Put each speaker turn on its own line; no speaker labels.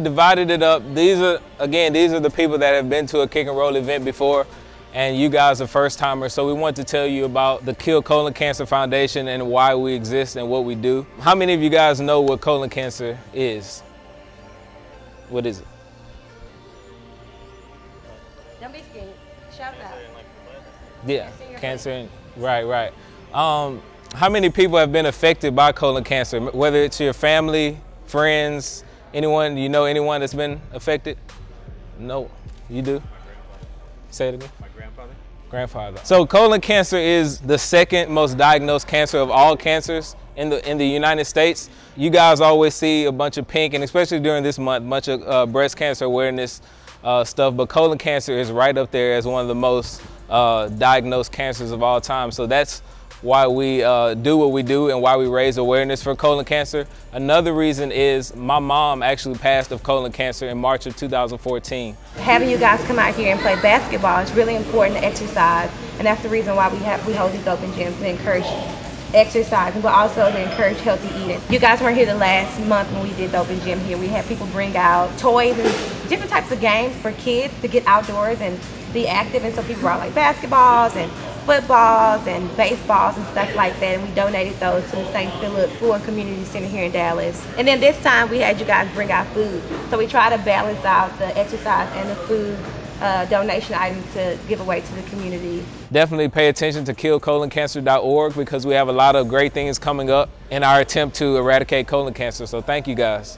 divided it up. These are, again, these are the people that have been to a kick and roll event before, and you guys are first timers. So we want to tell you about the Kiel Colon Cancer Foundation and why we exist and what we do. How many of you guys know what colon cancer is? What is it?
Don't be scared. Shout out.
Yeah,
Cancer in your
cancer. in- Right, right. Um, how many people have been affected by colon cancer? Whether it's your family, friends, anyone, you know anyone that's been affected? No, you do? Say it again.
My grandfather?
Grandfather. So colon cancer is the second most diagnosed cancer of all cancers in the in the United States. You guys always see a bunch of pink, and especially during this month, bunch of uh, breast cancer awareness uh, stuff. But colon cancer is right up there as one of the most uh, diagnosed cancers of all time. So that's why we uh, do what we do and why we raise awareness for colon cancer. Another reason is my mom actually passed of colon cancer in March of 2014.
Having you guys come out here and play basketball is really important to exercise, and that's the reason why we have we hold these open gyms to encourage exercise, but also to encourage healthy eating. You guys weren't here the last month when we did the open gym here. We had people bring out toys and different types of games for kids to get outdoors and be active, and so people brought like basketballs and footballs and baseballs and stuff like that, and we donated those to the St. Philip Ford Community Center here in Dallas. And then this time we had you guys bring out food, so we try to balance out the exercise and the food uh, donation items to give away to the community.
Definitely pay attention to kielcoloncancer.org because we have a lot of great things coming up in our attempt to eradicate colon cancer. So thank you guys.